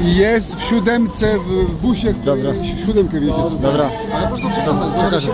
Jest w siódemce w, busie, który Dobra. siódemkę wiezie. Dobra. Ale proszę to no, przekazać, bo przekażę. się